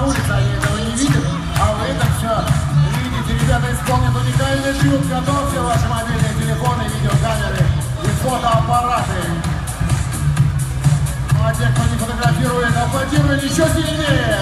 на улице, они этого не видят, а вы это все видите. Ребята исполнят уникальный трюк. Готовьте ваши мобильные телефоны, видеокамеры и фотоаппараты. Ну а те, кто не фотографирует, аплодирует еще сильнее.